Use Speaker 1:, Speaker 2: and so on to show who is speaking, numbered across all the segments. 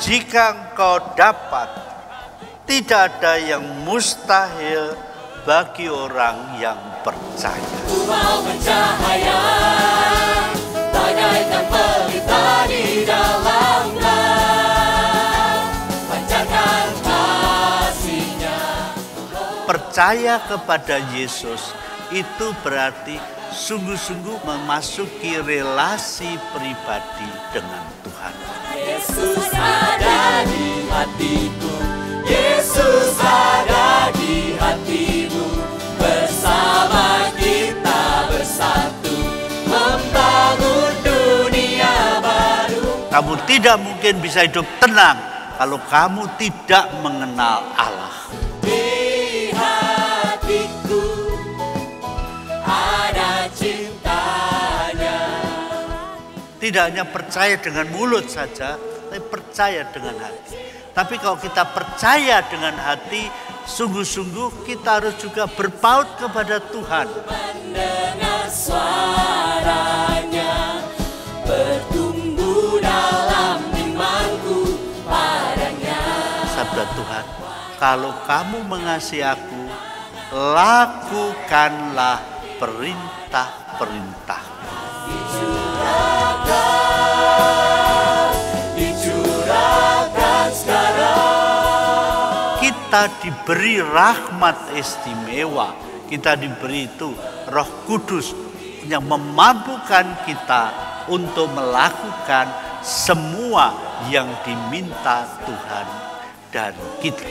Speaker 1: jika engkau dapat, tidak ada yang mustahil bagi orang yang percaya.
Speaker 2: Ku mau bercahaya bagaikan pelita di dalam gelap. Pancarkan kasihnya.
Speaker 1: Percaya kepada Yesus itu berarti sungguh-sungguh memasuki relasi pribadi dengan Tuhan.
Speaker 2: Yesus ada di hatiku. Yesus ada di hatimu. Bersama kita bersatu membangun dunia baru.
Speaker 1: Kamu tidak mungkin bisa hidup tenang kalau kamu tidak mengenal Allah. Tidak hanya percaya dengan mulut saja, tapi percaya dengan hati. Tapi kalau kita percaya dengan hati, sungguh-sungguh kita harus juga berpaut kepada Tuhan.
Speaker 2: Mendengar suaranya bertumbuh dalam imanku padanya.
Speaker 1: Sabda Tuhan, kalau kamu mengasihi aku, lakukanlah perintah-perintah. Kita diberi rahmat istimewa. Kita diberi itu roh kudus yang memampukan kita untuk melakukan semua yang diminta Tuhan dan kita.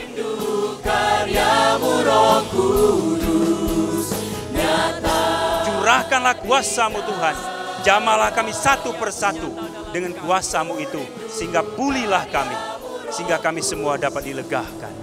Speaker 3: Curahkanlah kuasamu Tuhan. Jamalah kami satu persatu dengan kuasamu itu. Sehingga pulihlah kami. Sehingga kami semua dapat dilegahkan.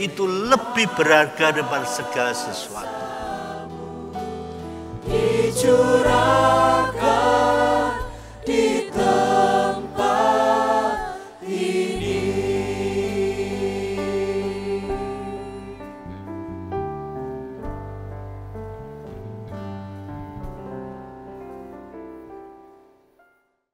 Speaker 1: itu lebih berharga daripada segala sesuatu.
Speaker 2: dicurahkan